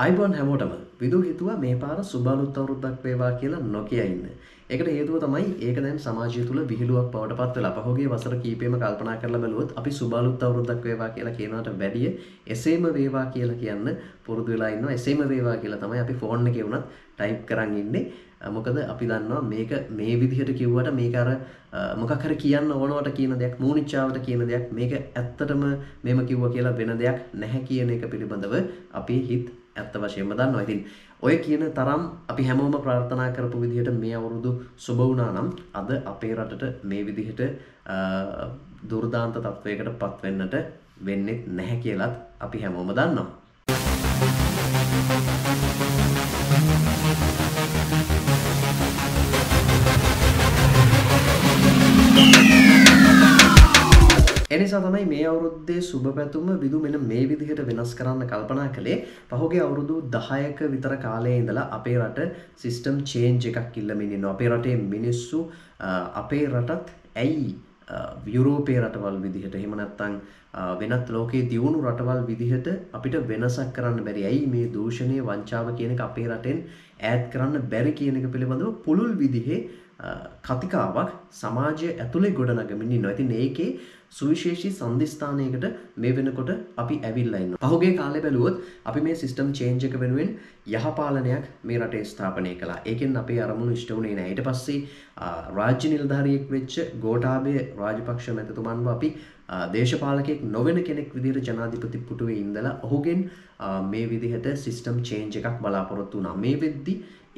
අයිබොන් හැමෝටම විදු හිතුවා මේ පාර සුබලුත් අවුරුද්දක් වේවා කියලා නොකිය ඉන්න. ඒකට හේතුව තමයි ඒක දැන් සමාජය තුළ විහිළුවක් බවට පත් වෙලා පහුගිය වසර කීපෙම කල්පනා කරලා බැලුවොත් අපි සුබලුත් අවුරුද්දක් වේවා කියලා කියනවට වැඩිය එසේම වේවා කියලා කියන්න පුරුදු වෙලා ඉන්නවා. එසේම වේවා කියලා තමයි අපි ෆෝන් එකේ වුණත් ටයිප් කරන් ඉන්නේ. මොකද අපි දන්නවා මේක මේ විදිහට කිව්වට මේක අර මොකක් හරි කියන්න ඕනවට කියන දෙයක් මූනිච්චාවට කියන දෙයක් මේක ඇත්තටම මෙම කිව්වා කියලා වෙන දෙයක් නැහැ කියන එක පිළිබඳව අපේ හිත් ඇත්ත වශයෙන්ම දන්නවා. ඉතින් ඔය කියන තරම් අපි හැමෝම ප්‍රාර්ථනා කරපු විදිහට මේ අවුරුදු සුබ වුණා නම් අද අපේ රටට මේ විදිහට දුර්දාන්ත තත්වයකට පත් වෙන්නට වෙන්නේ නැහැ කියලත් අපි හැමෝම දන්නවා. එනිසා තමයි මේ අවුරුද්දේ සුබ පැතුම විදු මෙන මේ විදිහට වෙනස් කරන්න කල්පනා කළේ. පහුගේ අවුරුදු දහයක විතර කාලය ඉඳලා අපේ රට සිස්ටම් චේන්ජ් එකක් ඉල්ලමින් ඉන්නවා. අපේ රටේ මිනිස්සු අපේ රටත් ඇයි යුරෝපය රටවල් විදිහට එහෙම නැත්නම් වෙනත් ලෝකයේ දියුණු රටවල් විදිහට අපිට වෙනසක් කරන්න බැරි. ඇයි මේ දූෂණය වංචාව කියන එක අපේ රටෙන් ඈඩ් කරන්න බැරි කියන එක පිළිබඳව පුළුල් විදිහේ කතිකාවක් සමාජය ඇතුළේ ගොඩනගමින් ඉන්නවා. ඉතින් ඒකේ සුවිශේෂී සන්ධිස්ථානයකට මේ වෙනකොට අපි ඇවිල්ලා ඉන්නවා. පහුගිය කාලේ බැලුවොත් අපි මේ සිස්ටම් චේන්ජ් එක වෙනුවෙන් යහපාලනයක් මේ රටේ ස්ථාපනය කළා. ඒකෙන් අපේ අරමුණු ඉෂ්ට වුණේ නැහැ. ඊට පස්සේ රාජ්‍ය නිලධාරියෙක් වෙච්ච ගෝඨාභය රාජපක්ෂ මැතිතුමන්ව අපි දේශපාලකයෙක් නොවන කෙනෙක් විදිහට ජනාධිපති පුටුවේ ඉඳලා ඔහුගෙන් මේ විදිහට සිස්ටම් චේන්ජ් එකක් බලාපොරොත්තු වුණා. මේ වෙද්දි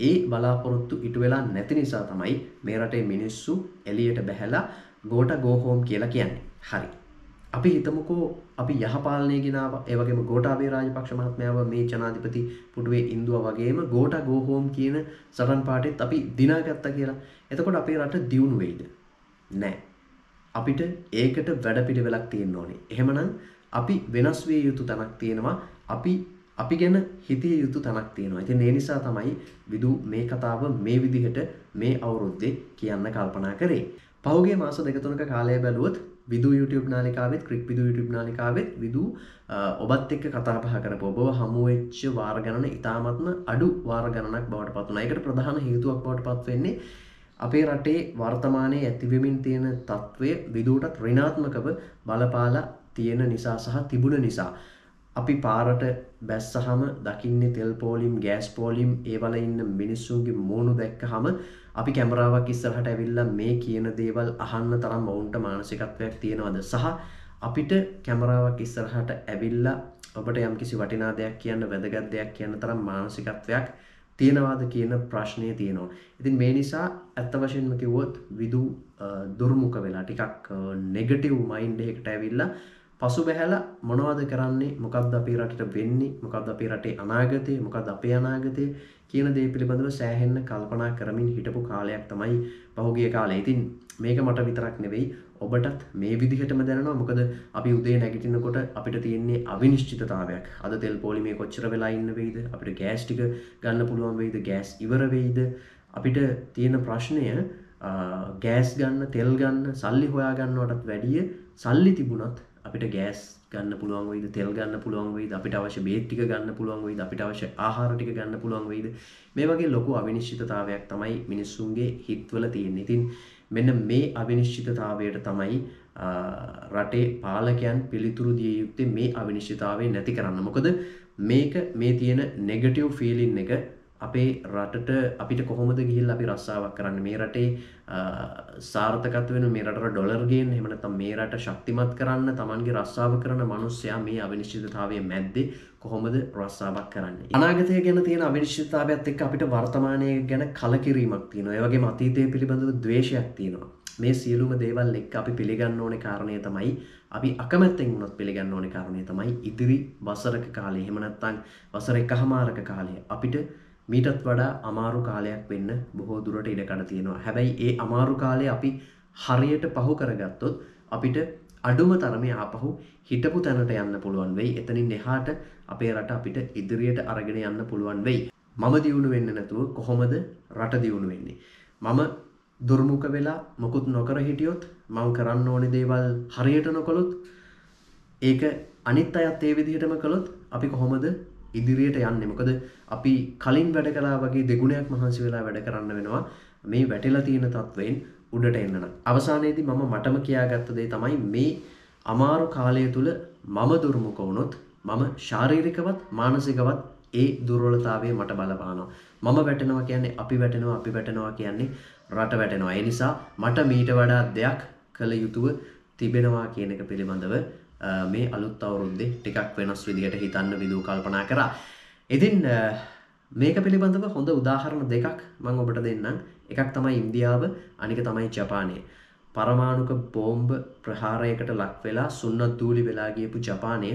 ඒ බලාපොරොත්තු ඉටු වෙලා නැති නිසා තමයි මේ රටේ මිනිස්සු එළියට බැහැලා ගෝට ගෝහෝම් කියලා කියන්නේ. හරි. අපි හිතමුකෝ අපි යහපාලනය ගෙනාව ඒවගේම ගෝටාබේ රාජපක්ෂ මහත්මයාව මේ ජනාධිපති පුටුවේ ඉන්දුව වගේම ගෝට ගෝහෝම් කියන සටන් පාටෙත් අපි දිනාගත්ත කියලා. එතකොට අපේ රට දියුණු වෙයිද? නෑ. අපිට ඒකට වැඩ පිළිවෙලක් තියෙන්න ඕනේ. එහෙමනම් අපි වෙනස් විය යුතු තැනක් තියෙනවා. අපි අපි ගැන හිතිය යුතු තැනක් තියෙනවා. ඉතින් ඒ නිසා තමයි විදු මේ කතාව මේ විදිහට මේ අවුරුද්දේ කියන්න කල්පනා කරේ. පහුගේ මාස දෙකතුනක කාලය බැලුවොත් විදු YouTube නාලිකාවෙත් ක්‍රික් විදු YouTube නාලිකාවෙත් විදු ඔබත් එක්ක කතාපහ කරප ඔබ හමුවෙච්ච වාර ගණන ඉතාමත්ම අඩු වාර ගණනක් බවට පත්වන එකට ප්‍රධාන හේතුවක් බවට පත්වෙන්නේ අපේ රටේ වර්තමානයේ ඇතිවෙමින් තියෙන තත්ත්වය විදුටත් රිනාත්මකව බලපාලා තියෙන නිසා සහ තිබුණ නිසා. අපි පාරට බැස්සහම දකින්නේ තෙල් පෝලිම් ගෑස් පෝලිම් ඒවල ඉන්න මිනිස්සුන්ගේ මූුණු දැක්ක හම අපි කැමරාවක් ඉස්සරහට ඇවිල්ලා මේ කියන දේවල් අහන්න තරම් ඔවුන්ට මානසිකත්වයක් තියෙනවද සහ අපිට කැමරාවක් ඉස්සරහට ඇවිල්ලා ඔබට යම්කිසි වටිනා දෙයක් කියන්න වැදගත් දෙයක් කියන්න තරම් මානසිකත්වයක් තියෙනවාද කියන ප්‍රශ්නය තියෙනවා. ඉතින් මේ නිසා ඇත්ත වශයෙන්ම කිව්වොත් විදු දුර්මුඛ වෙලා ටිකක් නෙගටිව් මයින්ඩ් එකකට ඇවිල්ලා පසු බැහැලා මොනවද කරන්නේ මොකක්ද අපේ රටට වෙන්නේ මොකක්ද අපේ රටේ අනාගතය මොකක්ද අපේ අනාගතය කියන දේ පිළිබඳව සෑහෙන්න කල්පනා කරමින් හිටපු කාලයක් තමයි පහුගිය කාලේ. ඉතින් මේක මට විතරක් නෙවෙයි ඔබටත් මේ විදිහටම දැනෙනවා. මොකද අපි උදේ නැගිටිනකොට අපිට තියෙන්නේ අවිනිශ්චිතතාවයක්. අද තෙල් පොලිමේ කොච්චර වෙලා ඉන්න වෙයිද? අපිට ගෑස් ටික ගන්න පුළුවන් වෙයිද? ගෑස් ඉවර වෙයිද? අපිට තියෙන ප්‍රශ්නය ගෑස් ගන්න තෙල් ගන්න සල්ලි හොයා ගන්නවටත් වැඩිය සල්ලි තිබුණත් අපිට ගෑස් ගන්න පුළුවන් වෙයිද තෙල් ගන්න පුළුවන් වෙයිද අපිට අවශ්‍ය බේත් ටික ගන්න පුළුවන් වෙයිද අපිට අවශ්‍ය ආහාර ටික ගන්න පුළුවන් වෙයිද මේ වගේ ලොකු අවිනිශ්චිතතාවයක් තමයි මිනිස්සුන්ගේ හිත්වල තියෙන්නේ. ඉතින් මෙන්න මේ අවිනිශ්චිතතාවයට තමයි රටේ පාලකයන් පිළිතුරු දිය යුත්තේ මේ අවිනිශ්චිතතාවය නැති කරන්න. මොකද මේක මේ තියෙන නෙගටිව් ෆීලින් එක අපේ රටට අපිට කොහොමද ගිහිල් අපි රස්සාාවක් කරන්න? මේ රටේ සාර්ථකත් වෙන මේ රට ඩොලර්ගෙන් හෙමනත මේ රට ශක්තිමත් කරන්න තමන්ගේ රස්සාාව කරන මනුස්්‍යයා මේ අවිනිශ්චිතතාවය මැද්දේ කොහොමද රස්සාාවක් කරන්න? අනාගතය ගැන තියෙන අවිනිශ්චිතාවයක්ත් එක් අපිට වර්තමානය ගැන කලකිරීමක් තියන ඒවගේ මතීතය පිළිබඳව දවේශයක් තියෙනවා. මේ සියලුම දේවල් එක් අපි පිළිගන්න ඕන කාරණය තමයි අපි අකමැත්තෙන් වුණොත් පිළිගන්න ඕන කාරණය තමයි ඉදිරි වසරක කාලේ හෙමනත්තං වසර එක හමාරක කාලය. අපිට මීටත් වඩා අමාරු කාලයක් වෙන්න බොහෝ දුරට ඉඩකඩ තියෙනවා. හැබැයි ඒ අමාරු කාලය අපි හරියට පහු කරගත්තොත් අපිට අඩුම තරමේ ආපහු හිටපු තැනට යන්න පුළුවන් වෙයි. එතනින් එහාට අපේ රට අපිට ඉදිරියට අරගෙන යන්න පුළුවන් වෙයි. මම දියුණු වෙන්න නැතුව කොහොමද රට දියුණු වෙන්නේ? මම දුර්මුඛ වෙලා මොකුත් නොකර හිටියොත් මං කරන්න ඕනි දේවල් හරියට නොකොළොත් ඒක අනිත් අයත් ඒ විදිහටම කළොත් අපි කොහොමද ඉදිරියට යන්න මොකද අපි කලින් වැඩ කලා වගේ දෙගුණයක් මහන්සි වෙලා වැඩ කරන්න වෙනවා මේ වැටිලා තියෙන තත්වයෙන් උඩට එන්නන. අවසානයේදී මම මටම කියාගත්ත දේ තමයි මේ අමාරු කාලය තුළ මම දුර්මුක වුණොත් මම ශාරීරිකවත් මානසිකවත් ඒ දුර්වලතාවය මට බලපානවා. මම වැටෙනවා කියන්නේ අපි වැටෙනවා අපි වැටෙනවා කියන්නේ රට වැටෙනවා. ඒ නිසා මට මීට වඩා දෙයක් කළ යුතුව තිබෙනවා කියන එක පිළිබඳව මේ අලුත් අවුරුද්දේ ටිකක් වෙනස් විදිහට හිතන්න විදූ කල්පනා කරා. ඉතින් මේක පිළිබඳව හොඳ උදාහරණ දෙකක් මං ඔබට දෙන්නම්. එකක් තමයි ඉන්දියාව අනික තමයි ජපානය. පරමාණුක බෝම්බ ප්‍රහාරයකට ලක් වෙලා සුන්නත් දූලි වෙලා ගියපු ජපානය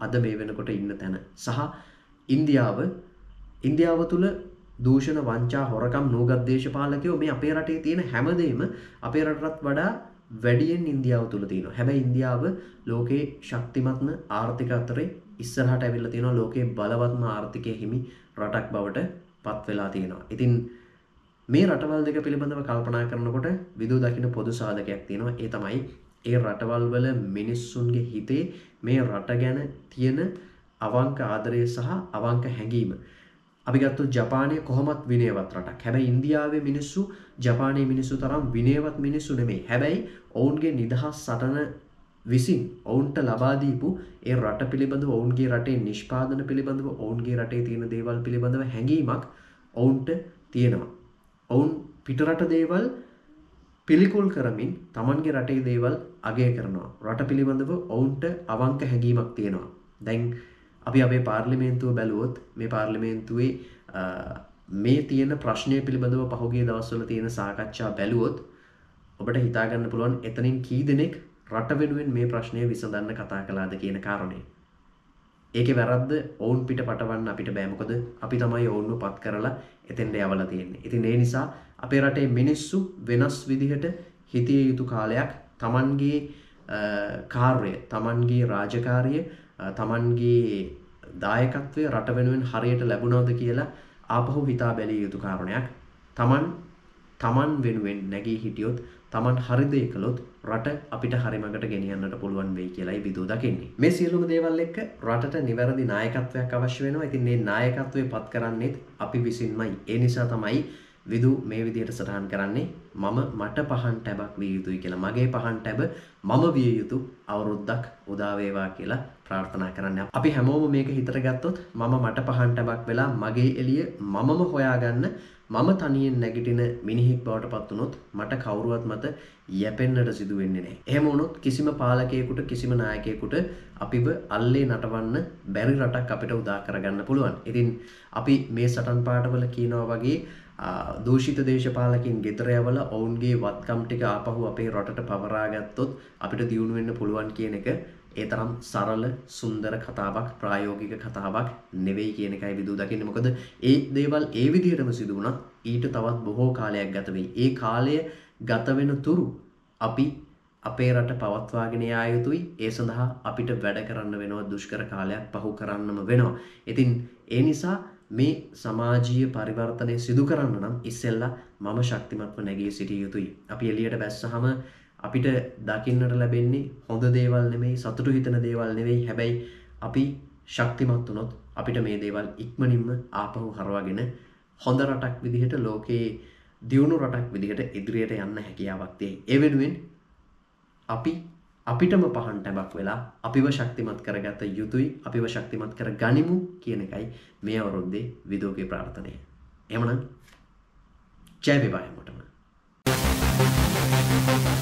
අද මේ වෙනකොට ඉන්න තැන. සහ ඉන්දියාව ඉන්දියාව තුළ දූෂණ වංචා හොරකම් නූගත් දේශපාලකයෝ මේ අපේ රටේ තියෙන හැමදේම අපේ රටත් වඩා වැඩියෙන් ඉන්දියාව තුළ තියෙනවා. හැබැයි ඉන්දියාව ලෝකේ ශක්තිමත්ම ආර්ථික අතරේ ඉස්සරහට ඇවිල්ලා තියෙනවා ලෝකයේ බලවත්ම ආර්ථිකය හිමි රටක් බවට පත් වෙලා තියෙනවා. ඉතින් මේ රටවල් දෙක පිළිබඳව කල්පනා කරනකොට විදූ දකින්න පොදු සාධකයක් තියෙනවා ඒ තමයි ඒ රටවල් වල මිනිස්සුන්ගේ හිතේ මේ රට ගැන තියෙන අවංක ආදරය සහ අවංක හැඟීම අපි ගත්තු ජපානය කොහොමත් විනයවත් රටක්. හැබැයි ඉන්දියාවේ මිනිස්සු ජපානයේ මිනිස්සු තරම් විනයවත් මිනිස්සු නෙමේ හැබැයි ඔවුන්ගේ නිදහස් සටන විසින් ඔවුන්ට ලබාදීපු ඒ රට පිළිබඳව ඔවුන්ගේ රටේ නිෂ්පාදන පිළිබඳව ඔවුන්ගේ රටේ තියෙන දේවල් පිළිබඳව හැඟීමක් ඔවුන්ට තියෙනවා. ඔවුන් පිටරට දේවල් පිළිකුල් කරමින් තමන්ගේ රටේ දේවල් අගය කරනවා. රට පිළිබඳව ඔවුන්ට අවංක හැඟීමක් තියෙනවා. දැන් අපි අපේ පාර්ලිමේන්තුව බැලුවොත් මේ පාර්ලිමේන්තුවේ මේ තියෙන ප්‍රශ්නය පිළිබඳව පහුගේ දවස්වල තියෙන සාකච්ඡා බැලුවොත් ඔබට හිතාගන්න පුළුවන් එතනින් කී දෙනෙක් රට වෙනුවෙන් මේ ප්‍රශ්නය විසඳන්න කතා කලාද කියන කාරණය ඒක වැරද්ද ඔවුන් පිට පටවන්න අපිට බෑමකොද අපි තමයි ඔවුන්ව පත් කරලා එතෙන්ට යවල තියෙන්නේ. ඉතින් ඒ නිසා අපේ රටේ මිනිස්සු වෙනස් විදිහට හිතිය යුතු කාලයක් තමන්ගේ කාර්ය තමන්ගේ රාජකාරිය තමන්ගේ දායකත්වය රට වෙනුවෙන් හරියට ලැබුණවද කියලා ආපහු හිතා බැලිය යුතු කාරණයක්. තමන් තමන් වෙනුවෙන් නැගී හිටියොත් තමන් හරිදේ කළොත් රට අපිට හරිමඟට ගෙනියන්නට පුළුවන් වෙයි කියලායි විදූ දකින්නේ. මේ සියලුම දේවල් එක්ක රටට නිවැරදි නායකත්වයක් අවශ්‍ය වෙනවා. ඉතින් මේ නායකත්වය පත් කරන්නේත් අපි විසින්මයි. ඒ නිසා තමයි විදු මේ විදිහට සටහන් කරන්නේ මම මට පහන් ටැබක් විය යුතුයි කියලා මගේ පහන් ටැබ මම විය යුතු අවුරුද්දක් උදාවේවා කියලා ප්‍රාර්ථනා කරන්න අපි හැමෝම මේක හිතර ගත්තොත් මම මට පහන් ටැබක් වෙලා මගේ එලිය මමම හොයාගන්න මම තනියෙන් නැගිටින මිනිහෙක් බවට පත් වුණොත් මට කවුරුවත් මත යැපෙන්නට සිදු වෙන්නේ නැහැ. එහෙම වුණොත් කිසිම පාලකයෙකුට කිසිම නායකයෙකුට අපිව අල්ලේ නටවන්න බැරි රටක් අපිට උදා කරගන්න පුළුවන්. ඉතින් අපි මේ සටන් පාඨවල කියනවා වගේ දූෂිත දේශපාලකින් ගෙදර යවල ඔවුන්ගේ වත්කම් ටික ආපහු අපේ රටට පවරා ගත්තොත් අපිට දියුණු වෙන්න පුළුවන් කියන එක ඒ තරම් සරල සුන්දර කතාවක් ප්‍රායෝගික කතාවක් නෙවෙයි කියන එකයි විදූ දකින්නේ මොකද ඒ දේවල් ඒ විදිහටම සිදු වුණත් ඊට තවත් බොහෝ කාලයක් ගත වෙයි. ඒ කාලය ගත වෙන තුරු අපි අපේ රට පවත්වාගෙන යා යුතුයි. ඒ සඳහා අපිට වැඩ කරන්න වෙනවා දුෂ්කර කාලයක් පහු කරන්නම වෙනවා. ඉතින් ඒ නිසා මේ සමාජීය පරිවර්තනය සිදු කරන්න නම් ඉස්සෙල්ලා මම ශක්තිමත්ව නැගී සිටිය යුතුයි. අපි එළියට බැස්සහම අපිට දකින්නට ලැබෙන්නේ හොඳ දේවල් නෙමෙයි සතුටු හිතන දේවල් නෙවෙයි හැබැයි අපි ශක්තිමත් වුණොත් අපිට මේ දේවල් ඉක්මනින්ම ආපහු හරවාගෙන හොඳ රටක් විදිහට ලෝකයේ දියුණු රටක් විදිහට ඉදිරියට යන්න හැකියාවක් තියෙයි. ඒ වෙනුවෙන් අපි අපිටම පහන් ටැබක් වෙලා අපිව ශක්තිමත් කරගත යුතුයි අපිව ශක්තිමත් කර ගනිමු කියන එකයි මේ අවුරුද්දේ විදෝගේ ප්‍රාර්ථනය. එහෙමනම් ජය වේවා හැමෝටම. Thank you.